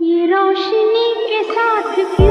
ये रोशनी के साथ